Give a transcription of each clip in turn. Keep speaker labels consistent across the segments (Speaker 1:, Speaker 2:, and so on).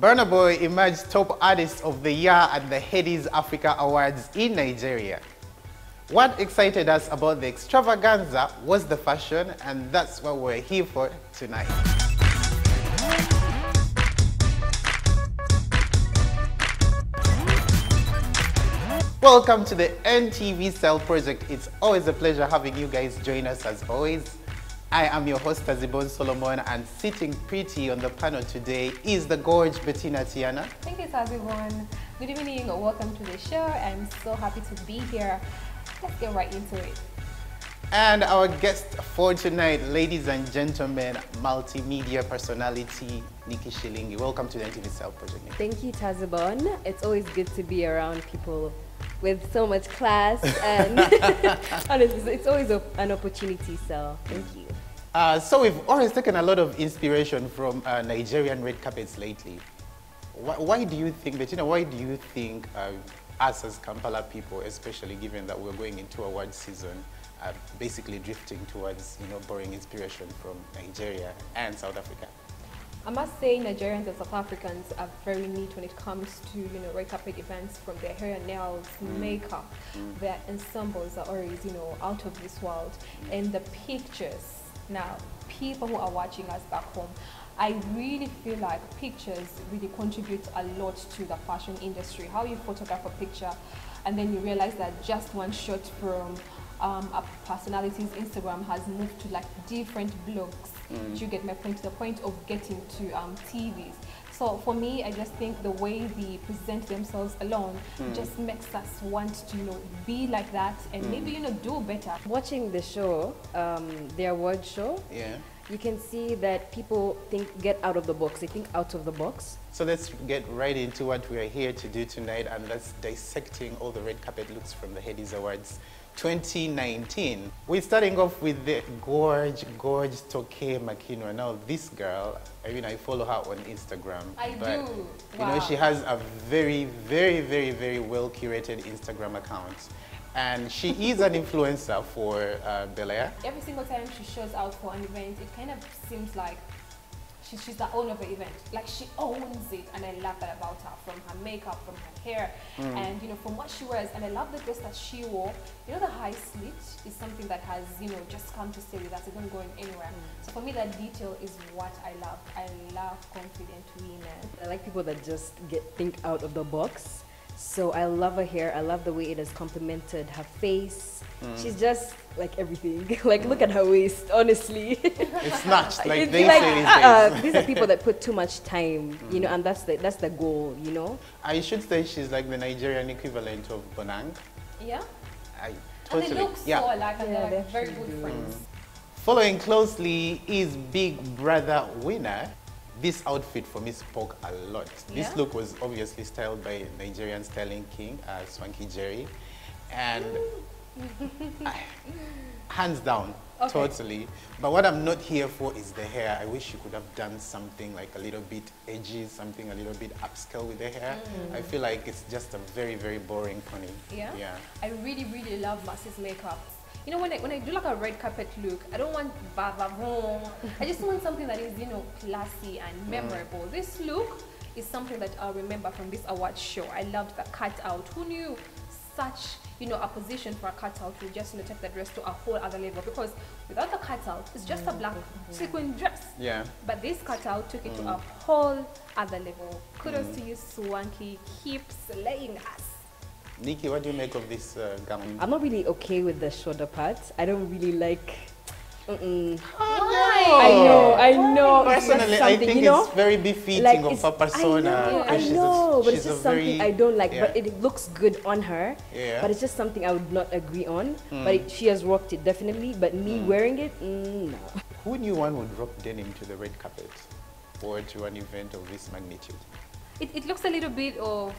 Speaker 1: Burna Boy emerged top artist of the year at the Headies Africa Awards in Nigeria. What excited us about the extravaganza was the fashion, and that's what we're here for tonight. Welcome to the NTV Style Project. It's always a pleasure having you guys join us as always. I am your host, Tazibon Solomon, and sitting pretty on the panel today is the gorge Bettina Tianah.
Speaker 2: Thank you, Tazibon. Good evening, welcome to the show. I'm so happy to be here. Let's get right into it.
Speaker 1: And our guest for tonight, ladies and gentlemen, multimedia personality Nikki Shilingi. Welcome to the NTV Style Project. Nikki.
Speaker 3: Thank you, Tazibon. It's always good to be around people with so much class and honestly, it's always a, an opportunity, so thank you.
Speaker 1: Uh, so we've always taken a lot of inspiration from uh, Nigerian red carpets lately. Why, why, do you think, Bettina, why do you think uh, us as Kampala people, especially given that we're going into award season, are basically drifting towards, you know, borrowing inspiration from Nigeria and South Africa?
Speaker 2: I must say Nigerians and South Africans are very neat when it comes to, you know, red carpet events from their hair and nails, mm. makeup. Mm. Their ensembles are always, you know, out of this world. And the pictures, now, people who are watching us back home, I really feel like pictures really contribute a lot to the fashion industry. How you photograph a picture and then you realize that just one shot from um, a personality's Instagram has moved to like different blogs. Mm. You get my point to the point of getting to um, TVs. So for me, I just think the way they present themselves alone mm. just makes us want to, you know, be like that and mm. maybe, you know, do better.
Speaker 3: Watching the show, um, the award show,
Speaker 1: yeah.
Speaker 3: you can see that people think get out of the box. They think out of the box.
Speaker 1: So let's get right into what we are here to do tonight and let's dissecting all the red carpet looks from the Headies Awards 2019. We're starting off with the gorge, gorge Toke Makinwa. Now, this girl, I mean, I follow her on Instagram.
Speaker 2: I
Speaker 1: but,
Speaker 2: do.
Speaker 1: You know, she has a very, very, very, very well curated Instagram account. And she is an influencer for uh, Bel Air.
Speaker 2: Every single time she shows out for an event, it kind of seems like she, she's the owner of the event. Like she owns it, and I love that about her. From her makeup, from her hair, mm. and you know, from what she wears. And I love the dress that she wore. You know, the high slit is something that has you know just come to stay with us. It's not going anywhere. Mm. So for me, that detail is what I love. I love confident women.
Speaker 3: I like people that just get think out of the box. So I love her hair. I love the way it has complemented her face. Mm. She's just like everything. like look at her waist, honestly.
Speaker 1: it's snatched, like it's they
Speaker 3: like,
Speaker 1: say these
Speaker 3: uh, these are people that put too much time, mm. you know, and that's the that's the goal, you know.
Speaker 1: I should say she's like the Nigerian equivalent of Bonang.
Speaker 2: Yeah.
Speaker 1: I totally.
Speaker 2: And they look
Speaker 1: yeah.
Speaker 2: so alike, and yeah, they're like very good
Speaker 1: mm.
Speaker 2: friends.
Speaker 1: Following closely is Big Brother winner. This outfit for me spoke a lot. Yeah. This look was obviously styled by Nigerian styling king, uh, Swanky Jerry. And I, hands down, okay. totally. But what I'm not here for is the hair. I wish you could have done something like a little bit edgy, something a little bit upscale with the hair. Mm. I feel like it's just a very, very boring pony.
Speaker 2: Yeah?
Speaker 1: Yeah.
Speaker 2: I really, really love Mass's makeup. You know, when I, when I do like a red carpet look, I don't want bavavon. I just want something that is, you know, classy and mm. memorable. Mm. This look is something that I'll remember from this award show. I loved the cutout. Who knew such you know, a position for a cutout will just you know, take the dress to a whole other level because without the cutout, it's just mm. a black sequin dress.
Speaker 1: Yeah.
Speaker 2: But this cutout took it mm. to a whole other level. Kudos mm. to you, Swanky. Keep slaying us.
Speaker 1: Nikki, what do you make of this uh, gown?
Speaker 3: I'm not really okay with the shoulder parts. I don't really like
Speaker 1: Mm-mm.
Speaker 3: Why? I know, I know.
Speaker 1: Personally, I think you know? it's very befitting
Speaker 3: like
Speaker 1: of her persona.
Speaker 3: I know, I know but it's just something I don't like. Yeah. But it looks good on her.
Speaker 1: Yeah.
Speaker 3: But it's just something I would not agree on. Mm. But it, she has rocked it definitely. But me mm. wearing it, mm, no.
Speaker 1: Who knew one would rock denim to the red carpet or to an event of this magnitude?
Speaker 2: It, it looks a little bit of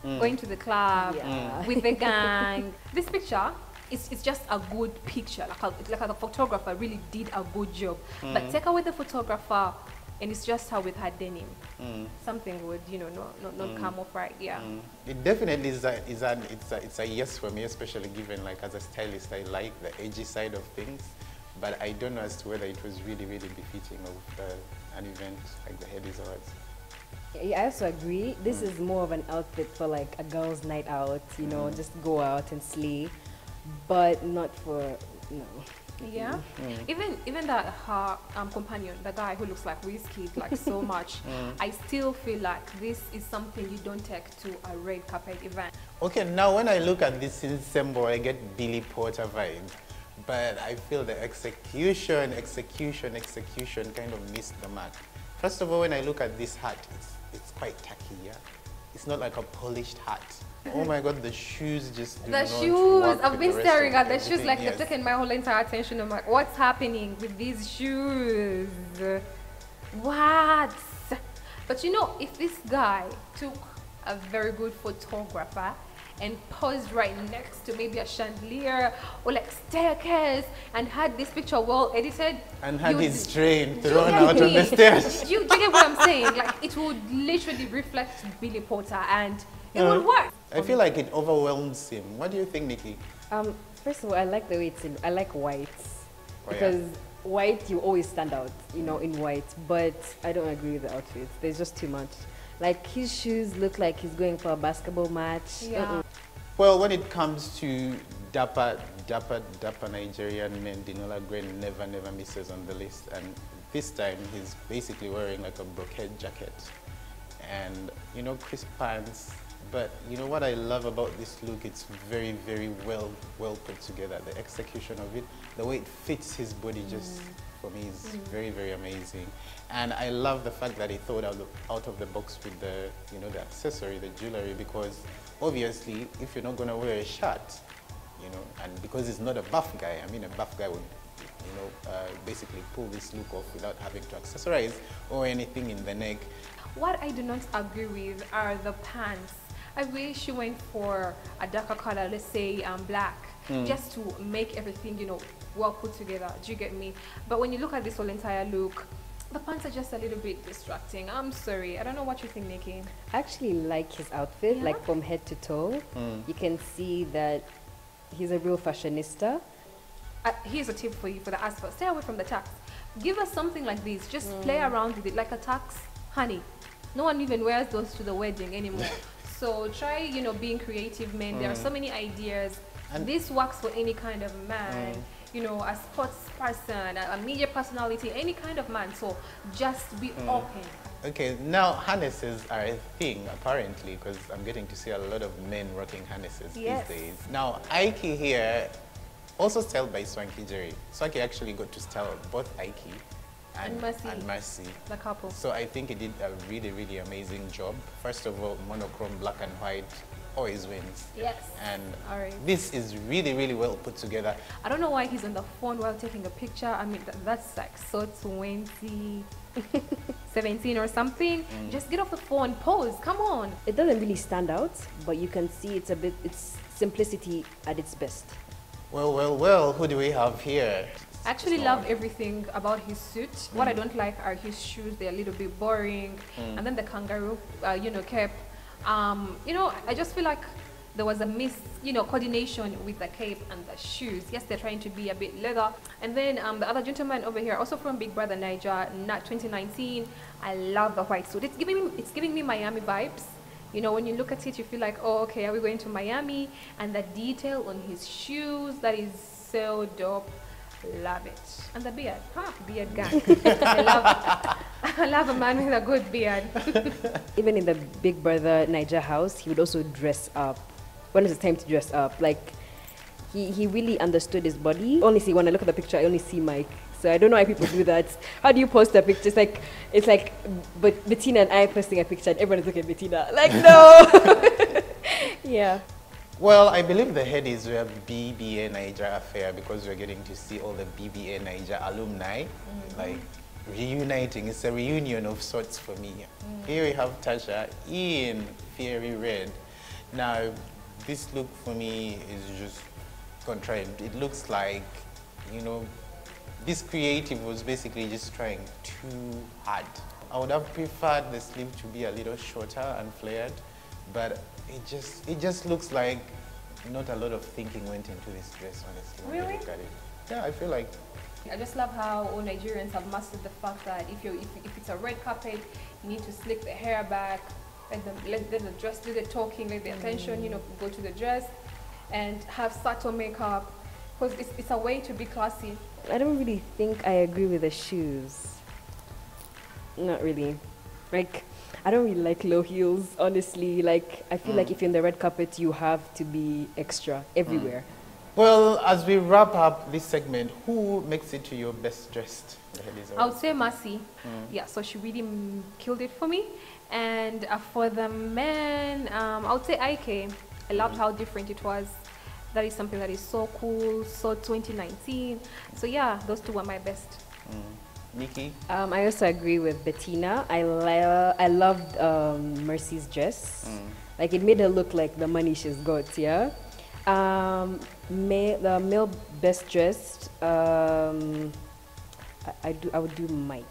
Speaker 2: mm. going to the club yeah. with the gang. this picture it's, it's just a good picture. Like a, like a photographer really did a good job. Mm. But take away the photographer, and it's just her with her denim. Mm. Something would, you know, not, not, not mm. come off right. Yeah.
Speaker 1: Mm. It definitely is a, is a, it's, a, it's a yes for me, especially given like as a stylist, I like the edgy side of things. But I don't know as to whether it was really, really befitting of uh, an event like the Headies Awards.
Speaker 3: Yeah, I also agree. This is more of an outfit for like a girl's night out, you know, just go out and slay, but not for no.
Speaker 2: Yeah.
Speaker 1: Mm.
Speaker 2: Even even that her um, companion, the guy who looks like whiskey, like so much, I still feel like this is something you don't take to a red carpet event.
Speaker 1: Okay, now when I look at this ensemble, I get Billy Porter vibe. But I feel the execution, execution, execution kind of missed the mark. First of all, when I look at this hat, it's, it's quite tacky, yeah? It's not like a polished hat. Oh my god, the shoes just do
Speaker 2: The shoes, I've been staring at the shoes like
Speaker 1: yes.
Speaker 2: they've taken my whole entire attention. I'm like, what's happening with these shoes? What? But you know, if this guy took a very good photographer and posed right next to maybe a chandelier or like staircase and had this picture well edited
Speaker 1: And had his train thrown out on the stairs.
Speaker 2: You, you get what I'm saying? Like it would literally reflect Billy Porter and it
Speaker 1: Uh,
Speaker 2: would work.
Speaker 1: I feel like it overwhelms him. What do you think, Nikki?
Speaker 3: Um, first of all, I like the way it's in. I like white
Speaker 1: Oh, yeah.
Speaker 3: because white you always stand out, you know, in white. But I don't agree with the outfit. There's just too much. Like his shoes look like he's going for a basketball match.
Speaker 2: Yeah.
Speaker 3: Mm-mm.
Speaker 1: Well, when it comes to dapper, dapper, dapper Nigerian men, Denola Grey never, never misses on the list. And this time, he's basically wearing like a brocade jacket and, you know, crisp pants. But you know what I love about this look? It's very, very well, well put together. The execution of it, the way it fits his body, just for me is very, very amazing. And I love the fact that he thought out of, out of the box with the, you know, the accessory, the jewelry, because obviously, if you're not going to wear a shirt, you know, and because he's not a buff guy, I mean, a buff guy would, you know, uh, basically pull this look off without having to accessorize or anything in the neck.
Speaker 2: What I do not agree with are the pants. I wish you went for a darker color, let's say um, black, just to make everything, you know, well put together. Do you get me? But when you look at this whole entire look, the pants are just a little bit distracting. I'm sorry. I don't know what you think, Nikki.
Speaker 3: I actually like his outfit,
Speaker 2: Yeah?
Speaker 3: like from head to toe. You can see that he's a real fashionista.
Speaker 2: Uh, here's a tip for you for the ASFAs. Stay away from the tax. Give us something like this. Just play around with it like a tax, honey. No one even wears those to the wedding anymore. so try, you know, being creative, man. There are mm. so many ideas.
Speaker 1: And-
Speaker 2: this works for any kind of man. Mm. You know, a sports person, a, a media personality, any kind of man. So just be mm. open.
Speaker 1: Okay, now harnesses are a thing apparently because I'm getting to see a lot of men rocking harnesses
Speaker 2: Yes.
Speaker 1: these days. Now, Ike here, also styled by Swanky Jerry. Swanky actually got to style both Ike and,
Speaker 2: And Mercy.
Speaker 1: and Mercy.
Speaker 2: The couple.
Speaker 1: So I think he did a really, really amazing job. First of all, monochrome black and white always wins.
Speaker 2: Yes.
Speaker 1: And
Speaker 2: All right.
Speaker 1: this is really, really well put together.
Speaker 2: I don't know why he's on the phone while taking a picture. I mean, th- that's like so 20, 17 or something. Mm. Just get off the phone, pose. Come on.
Speaker 3: It doesn't really stand out, but you can see it's a bit, it's simplicity at its best.
Speaker 1: Well, well, well, who do we have here?
Speaker 2: I actually love everything about his suit. What I don't like are his shoes. They're a little bit boring. And then the kangaroo, uh, you know, cape. Um, you know, I just feel like there was a miss, you know, coordination with the cape and the shoes. Yes, they're trying to be a bit leather. And then um, the other gentleman over here, also from Big Brother Naija, not 2019. I love the white suit. It's giving me, it's giving me Miami vibes. You know, when you look at it, you feel like, oh, okay, are we going to Miami? And the detail on his shoes, that is so dope. Love it. And the beard, huh? Beard gang. I love, I love a man with a good beard.
Speaker 3: Even in the Big Brother Naija house, he would also dress up. When is it time to dress up? Like, he, he really understood his body. Honestly, when I look at the picture, I only see Mike. So I don't know why people do that. How do you post a picture? It's like, it's like, but Bettina and I posting a picture and everyone is looking at Bettina. Like, no. yeah.
Speaker 1: Well, I believe the head is where BBNaija affair because we're getting to see all the BBNaija alumni mm-hmm. like reuniting. It's a reunion of sorts for me. Mm. Here we have Tacha in fiery red. Now, this look for me is just contrived. It looks like, you know, this creative was basically just trying too hard. I would have preferred the sleeve to be a little shorter and flared, but it just it just looks like not a lot of thinking went into this dress, honestly. when you
Speaker 2: Really?
Speaker 1: Look at it. Yeah, I feel like
Speaker 2: I just love how all Nigerians have mastered the fact that if you if, if it's a red carpet, you need to slick the hair back, let them let, let the dress do the talking, let the mm. attention, you know, go to the dress, and have subtle makeup, because it's, it's a way to be classy.
Speaker 3: I don't really think I agree with the shoes. Not really. Like, I don't really like low heels, honestly. Like, I feel like if you're in the red carpet, you have to be extra everywhere.
Speaker 1: Well, as we wrap up this segment, who makes it to your best dressed?
Speaker 2: I would say Mercy. Yeah, so she really mm, killed it for me. And uh, for the men, um, I would say Ike. I loved how different it was. That is something that is so cool, so 2019. So yeah, those two were my best.
Speaker 1: Nikki?
Speaker 3: Um, I also agree with Bettina. I, lo- I loved um, Mercy's dress. Like, it made her look like the money she's got, yeah? Um, the male best dressed, um, I, I, do, I would do Mike.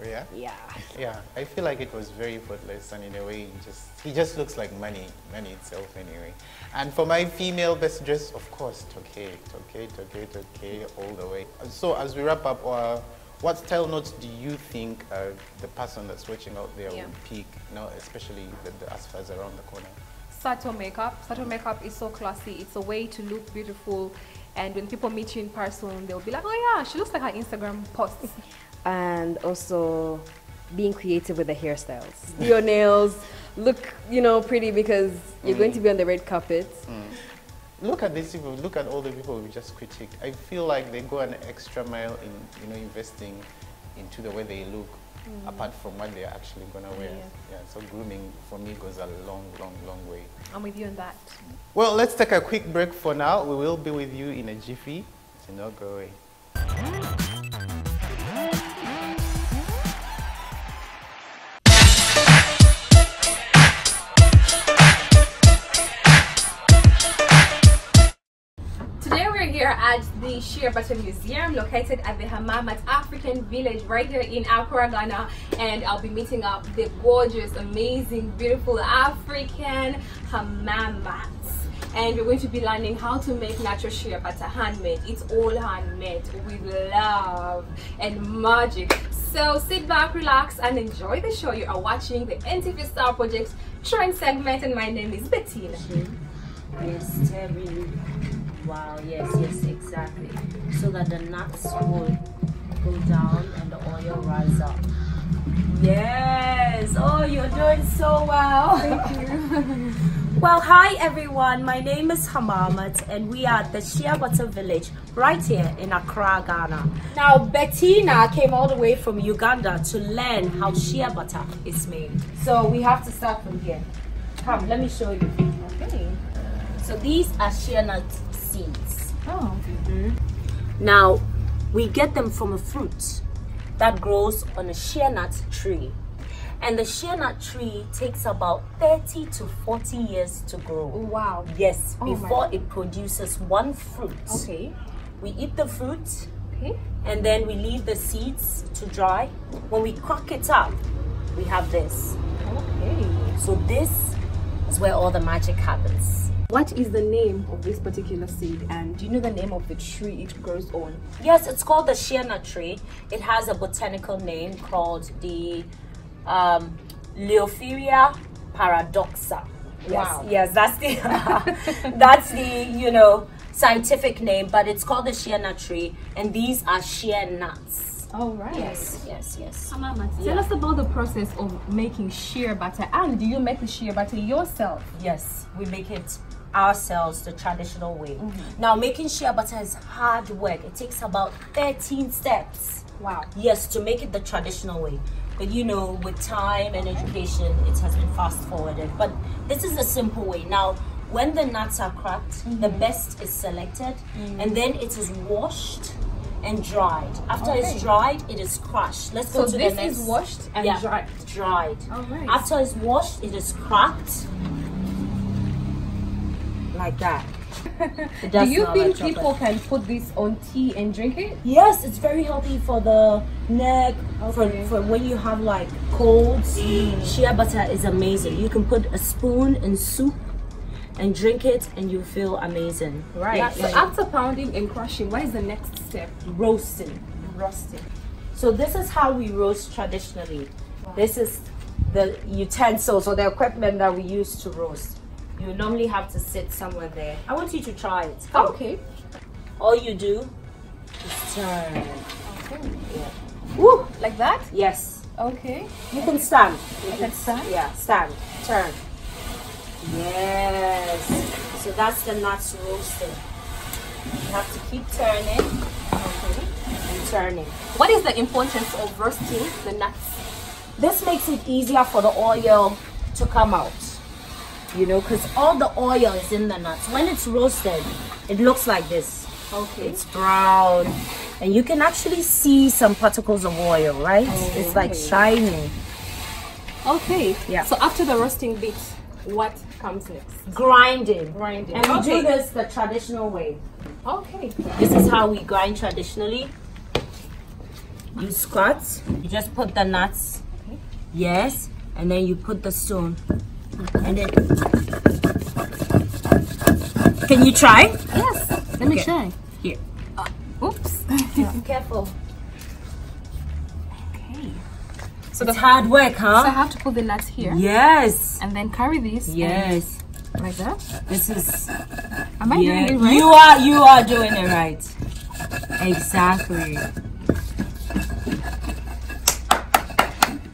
Speaker 1: Oh, yeah?
Speaker 3: Yeah.
Speaker 1: Yeah, I feel like it was very effortless and in a way just he just looks like money, money itself anyway. And for my female best dress, of course, Toke, Toke, Toke, Toke, all the way. So as we wrap up, uh, what style notes do you think uh, the person that's watching out there
Speaker 2: Yeah.
Speaker 1: will pick, you know, especially the, the ASFAs around the corner?
Speaker 2: Subtle makeup. Subtle makeup is so classy. It's a way to look beautiful. And when people meet you in person, they'll be like, oh yeah, she looks like her Instagram posts.
Speaker 3: And also being creative with the hairstyles. Your nails look, you know, pretty because you're going to be on the red carpet.
Speaker 1: Look at these people. Look at all the people we just critiqued. I feel like they go an extra mile in, you know, investing into the way they look, mm. apart from what they're actually gonna wear.
Speaker 2: Yeah.
Speaker 1: Yeah. So grooming for me goes a long, long, long way.
Speaker 2: I'm with you on that.
Speaker 1: Well, let's take a quick break for now. We will be with you in a jiffy. So not go away.
Speaker 2: Shea Butter Museum located at the Hamamat African Village right here in Accra, Ghana and I'll be meeting up the gorgeous, amazing, beautiful African Hamamats and we're going to be learning how to make natural shea butter handmade. It's all handmade with love and magic. So sit back, relax and enjoy the show. You are watching the NTV Style Project Trend segment and my name is Bettina.
Speaker 4: Yes. Wow, yes, yes, exactly. So that the nuts will go down and the oil rise up. Yes. Oh, you're doing so well. Thank you. well, hi everyone. My name is Hamamat and we are at the Shea Butter Village right here in Accra, Ghana. Now, Bettina came all the way from Uganda to learn how shea butter is made. So we have to start from here. Come, let me show you.
Speaker 2: Okay.
Speaker 4: So these are shea nut seeds.
Speaker 2: Oh.
Speaker 4: Now, we get them from a fruit that grows on a shea nut tree. And the shea nut tree takes about 30 to 40 years to grow.
Speaker 2: Oh, wow.
Speaker 4: Yes,
Speaker 2: Oh
Speaker 4: before it produces one fruit.
Speaker 2: Okay.
Speaker 4: We eat the fruit
Speaker 2: Okay.
Speaker 4: and then we leave the seeds to dry. When we crack it up, we have this.
Speaker 2: Okay.
Speaker 4: So this is where all the magic happens.
Speaker 2: What is the name of this particular seed and do you know the name of the tree it grows on?
Speaker 4: Yes, it's called the shea nut tree. It has a botanical name called the um, Leophilia paradoxa. Yes,
Speaker 2: Wow.
Speaker 4: yes, that's the that's the you know scientific name, but it's called the shea nut tree, and these are shea nuts.
Speaker 2: All right.
Speaker 4: Yes, yes, yes.
Speaker 2: Tell us about the process of making shea butter and do you make the shea butter yourself?
Speaker 4: Yes, we make it ourselves the traditional way. Mm-hmm. Now, making shea butter is hard work. It takes about 13 steps.
Speaker 2: Wow.
Speaker 4: Yes, to make it the traditional way. But you know, with time and education, it has been fast forwarded. But this is a simple way. Now, when the nuts are cracked, the mm-hmm. best is selected mm-hmm. and then it is washed and dried. After
Speaker 2: Okay.
Speaker 4: it's dried, it is crushed. Let's go
Speaker 2: So
Speaker 4: to the next.
Speaker 2: So this is washed and
Speaker 4: yeah,
Speaker 2: dried.
Speaker 4: Dried. After it's washed, it is cracked. Like that.
Speaker 2: Do you think
Speaker 4: like
Speaker 2: people can put this on tea and drink it?
Speaker 4: Yes, it's very healthy for the neck,
Speaker 2: Okay.
Speaker 4: for, for when you have like colds. Mm. Shea butter is amazing. You can put a spoon in soup and drink it and you feel amazing.
Speaker 2: Right.
Speaker 4: Yeah,
Speaker 2: So after pounding and crushing, what is the next step?
Speaker 4: roasting.
Speaker 2: Roasting.
Speaker 4: So this is how we roast traditionally. This is the utensils or the equipment that we use to roast. You normally have to sit somewhere there. I want you to try it. Come.
Speaker 2: Okay.
Speaker 4: All you do is turn. Okay. Yeah.
Speaker 2: Woo, like that?
Speaker 4: Yes.
Speaker 2: Okay.
Speaker 4: You can stand. You
Speaker 2: can stand?
Speaker 4: Yeah, stand. Turn. Yes. So that's the nuts roasted. You have to keep turning. Okay. And turning.
Speaker 2: What is the importance of roasting the nuts?
Speaker 4: This makes it easier for the oil to come out. You know, because all the oil is in the nuts. When it's roasted, it looks like this.
Speaker 2: Okay.
Speaker 4: It's brown. And you can actually see some particles of oil, right? Oh, It's like
Speaker 2: okay.
Speaker 4: shiny.
Speaker 2: Okay.
Speaker 4: Yeah.
Speaker 2: So after the roasting bit, what comes next?
Speaker 4: Grinding.
Speaker 2: Grinding.
Speaker 4: And we
Speaker 2: Okay.
Speaker 4: do this the traditional way.
Speaker 2: Okay.
Speaker 4: This is how we grind traditionally. You squat, you just put the nuts. Okay. Yes, and then you put the stone. And then Can you try?
Speaker 2: Yes. Let me try.
Speaker 4: Here.
Speaker 2: Uh, oops.
Speaker 4: Careful.
Speaker 2: okay. So
Speaker 4: It's
Speaker 2: the
Speaker 4: hard work, huh?
Speaker 2: so I have to put the nuts here
Speaker 4: Yes.
Speaker 2: and then carry this.
Speaker 4: Yes.
Speaker 2: Like that.
Speaker 4: This is
Speaker 2: Am I
Speaker 4: yeah.
Speaker 2: doing it right?
Speaker 4: You are you are doing it right. Exactly.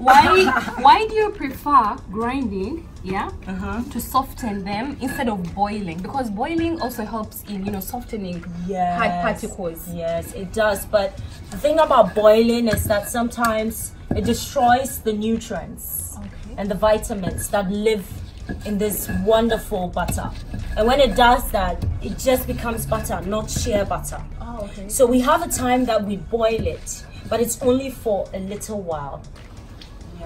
Speaker 2: Why why do you prefer grinding, yeah,
Speaker 4: Uh-huh.
Speaker 2: to soften them instead of boiling? Because boiling also helps in, you know, softening
Speaker 4: Yes.
Speaker 2: hard particles.
Speaker 4: Yes, it does. But the thing about boiling is that sometimes it destroys the nutrients
Speaker 2: Okay.
Speaker 4: and the vitamins that live in this wonderful butter. And when it does that, it just becomes butter, not shea butter.
Speaker 2: Oh, okay.
Speaker 4: So we have a time that we boil it, but it's only for a little while.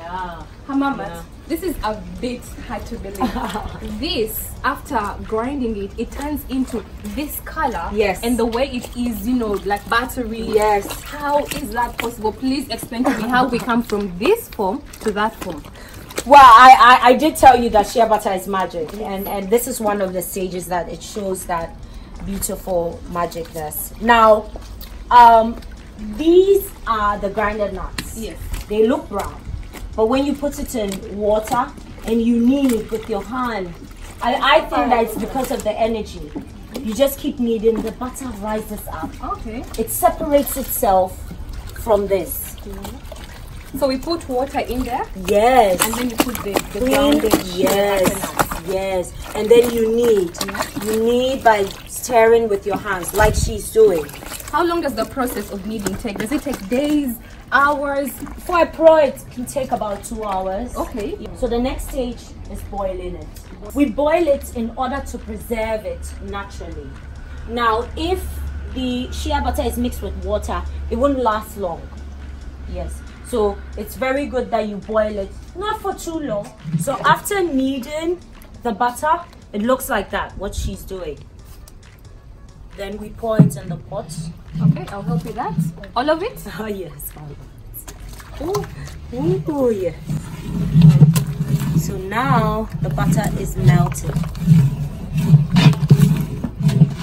Speaker 4: Yeah.
Speaker 2: Hamamat,
Speaker 4: Yeah.
Speaker 2: this is a bit hard to believe. this, after grinding it, it turns into this color.
Speaker 4: Yes.
Speaker 2: And the way it is, you know, like battery.
Speaker 4: Yes.
Speaker 2: How is that possible? Please explain to me how we come from this form to that form.
Speaker 4: Well, I, I, I did tell you that shea butter is magic, and, and this is one of the stages that it shows that beautiful magicness. Now, um, these are the grinded nuts.
Speaker 2: Yes.
Speaker 4: They look brown, but when you put it in water and you knead it with your hand, I, I think that it's because of the energy. You just keep kneading, the butter rises up.
Speaker 2: Okay.
Speaker 4: It separates itself from this.
Speaker 2: So we put water in there
Speaker 4: Yes.
Speaker 2: and then you put the, the
Speaker 4: mm,
Speaker 2: grounded
Speaker 4: yes, yes, and then you knead. You knead by stirring with your hands, like she's doing.
Speaker 2: How long does the process of kneading take? Does it take days, hours?
Speaker 4: For a pro, it can take about two hours.
Speaker 2: Okay.
Speaker 4: So the next stage is boiling it. We boil it in order to preserve it naturally. Now, if the shea butter is mixed with water, it won't last long. Yes. So it's very good that you boil it, not for too long. So after kneading the butter, it looks like that, what she's doing. Then we pour it in the pot.
Speaker 2: Okay, I'll help you that. All of it?
Speaker 4: Oh yes, all of it. Ooh, ooh, yes. So now the butter is melted.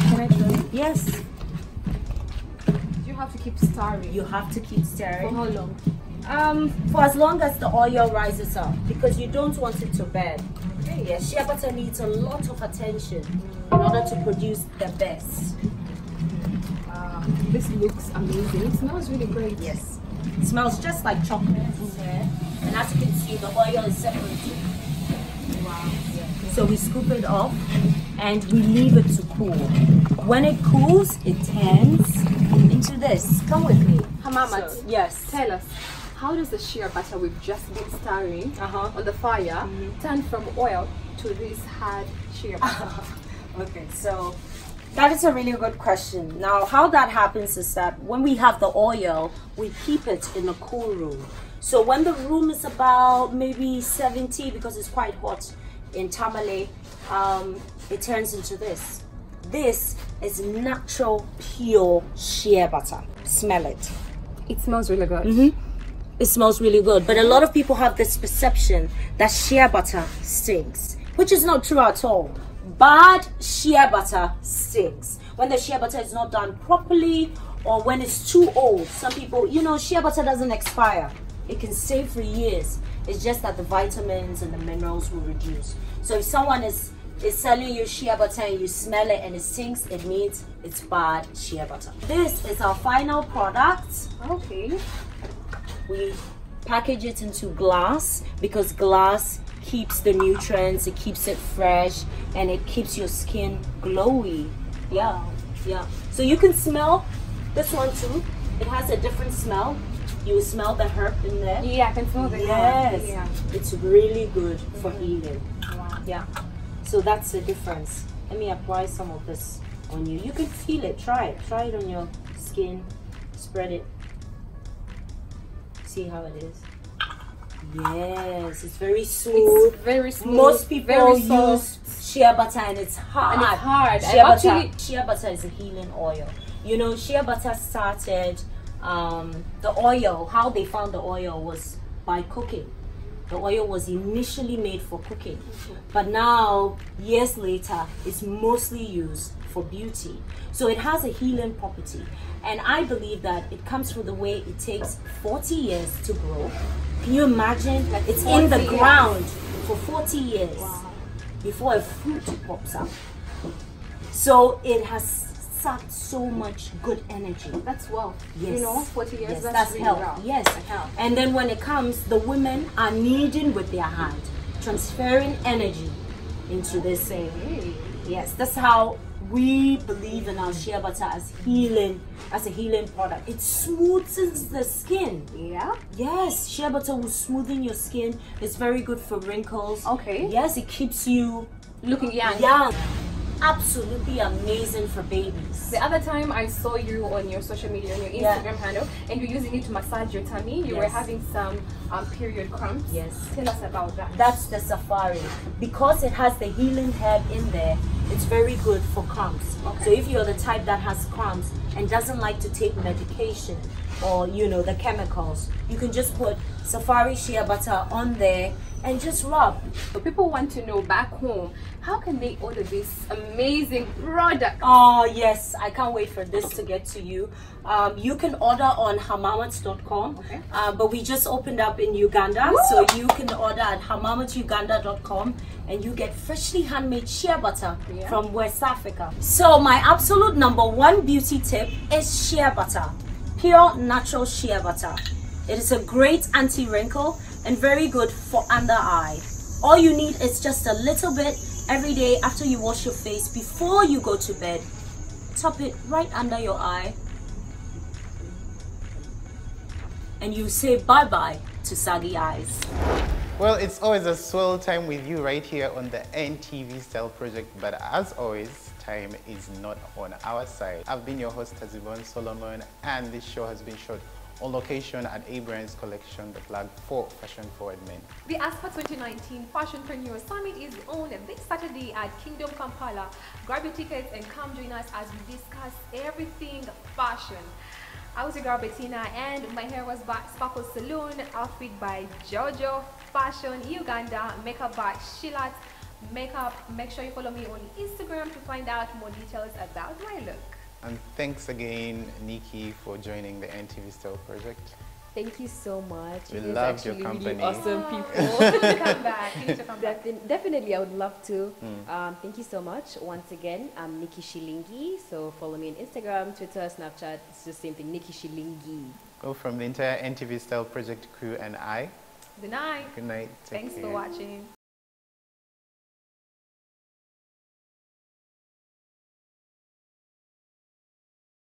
Speaker 2: Can I try?
Speaker 4: Yes,
Speaker 2: You have to keep stirring.
Speaker 4: you have to keep stirring.
Speaker 2: For how long?
Speaker 4: Um, for as long as the oil rises up, because you don't want it to burn. Yes, shea butter needs a lot of attention in order to produce the best.
Speaker 2: This looks amazing. It smells really great.
Speaker 4: Yes, it smells just like chocolate. Yeah. And as you can see, the oil is separated.
Speaker 2: Wow.
Speaker 4: So we scoop it off and we leave it to cool. When it cools, it turns into this. Come with me.
Speaker 2: Hamamat,
Speaker 4: So, yes.
Speaker 2: tell us, how does the shea butter we've just been stirring
Speaker 4: Uh-huh.
Speaker 2: on the fire turn from oil to this hard shea butter?
Speaker 4: Okay, so that is a really good question. Now, how that happens is that when we have the oil, we keep it in a cool room. So when the room is about maybe 70 because it's quite hot in Tamale, um, it turns into this. This is natural, pure shea butter. Smell it.
Speaker 2: it smells really good.
Speaker 4: Mm-hmm. It smells really good, but a lot of people have this perception that shea butter stinks, which is not true at all. bad shea butter stinks. When the shea butter is not done properly or when it's too old. Some people, you know, shea butter doesn't expire. It can stay for years. It's just that the vitamins and the minerals will reduce. So if someone is is selling you shea butter and you smell it and it stinks, it means it's bad shea butter. This is our final product.
Speaker 2: Okay.
Speaker 4: We package it into glass because glass keeps the nutrients, it keeps it fresh, and it keeps your skin glowy. Yeah, yeah. So you can smell this one too. It has a different smell. You smell the herb in there.
Speaker 2: Yeah, I can smell the
Speaker 4: Yes,
Speaker 2: Yeah.
Speaker 4: it's really good for mm-hmm. healing.
Speaker 2: Wow.
Speaker 4: Yeah. So that's the difference. Let me apply some of this on you. You can feel it. Try it. Try it on your skin. Spread it. See how it is. Yes, it's very smooth.
Speaker 2: It's very smooth.
Speaker 4: Most people
Speaker 2: very
Speaker 4: use shea butter and it's hard.
Speaker 2: And it's hard.
Speaker 4: Shea butter,
Speaker 2: actually-
Speaker 4: shea butter is a healing oil. You know, shea butter started um, the oil. How they found the oil was by cooking. The oil was initially made for cooking, but now years later, it's mostly used for beauty. So it has a healing property, and I believe that it comes from the way it takes 40 years to grow. Can you imagine? That it's in the
Speaker 2: years.
Speaker 4: ground for 40 years before a fruit pops up. So it has sucked so much good energy.
Speaker 2: That's well.
Speaker 4: Yes.
Speaker 2: You know, 40 years.
Speaker 4: Yes,
Speaker 2: that's,
Speaker 4: that's
Speaker 2: really
Speaker 4: health.
Speaker 2: well.
Speaker 4: Yes.
Speaker 2: Health.
Speaker 4: And then when it comes, the women are kneading with their hand, transferring energy into this.
Speaker 2: Hey.
Speaker 4: Yes, that's how we believe in our shea butter as healing, as a healing product. It smoothens the skin.
Speaker 2: Yeah.
Speaker 4: Yes, shea butter will smoothen your skin. It's very good for wrinkles.
Speaker 2: Okay.
Speaker 4: Yes, it keeps you
Speaker 2: Looking young.
Speaker 4: young. Absolutely amazing for babies.
Speaker 2: The other time I saw you on your social media, on your
Speaker 4: Yeah.
Speaker 2: Instagram handle, and you're using it to massage your tummy. You were having some um, period cramps.
Speaker 4: Yes.
Speaker 2: Tell us about that.
Speaker 4: That's the safari. Because it has the healing herb in there, it's very good for cramps. Okay. So if you're the type that has cramps and doesn't like to take medication or you know the chemicals, you can just put safari shea butter on there and just rub.
Speaker 2: So people want to know back home, how can they order this amazing product?
Speaker 4: Oh yes, I can't wait for this to get to you. Um, you can order on hamamats.com,
Speaker 2: Okay.
Speaker 4: uh, but we just opened up in Uganda, so you can order at hamamatsuganda.com and you get freshly handmade shea butter
Speaker 2: Yeah.
Speaker 4: from West Africa. So my absolute number one beauty tip is shea butter, pure natural shea butter. It is a great anti-wrinkle and very good for under eye. All you need is just a little bit every day after you wash your face before you go to bed. Top it right under your eye. And you say bye-bye to saggy eyes.
Speaker 1: Well, it's always a swell time with you right here on the NTV Style Project, but as always, time is not on our side. I've been your host, Tazibon Solomon, and this show has been shot on location at Abraham's Collection, the flag for Fashion Forward Men.
Speaker 2: The ASFA 2019 Fashionpreneur Summit is on this Saturday at Kingdom Kampala. Grab your tickets and come join us as we discuss everything fashion. I was your girl Bettina and my hair was by Sparkle Saloon, outfit by Jojo Fashion Uganda, makeup by Shilat Makeup. Make sure you follow me on Instagram to find out more details about my look.
Speaker 1: And thanks again, Nikki, for joining the NTV Style Project.
Speaker 3: Thank you so much.
Speaker 1: We
Speaker 3: You guys
Speaker 1: loved your
Speaker 3: actually
Speaker 1: company.
Speaker 3: Really awesome
Speaker 2: Oh,
Speaker 3: people.
Speaker 2: you need to come back. You need to come back.
Speaker 3: Defin- definitely, I would love to.
Speaker 1: Hmm.
Speaker 3: Um, thank you so much. Once again, I'm Nikki Shilingi. So follow me on Instagram, Twitter, Snapchat. It's the same thing, Nikki Shilingi.
Speaker 1: Go from the entire NTV Style Project crew and I.
Speaker 2: Good night.
Speaker 1: Good night. Take
Speaker 2: Thanks for watching.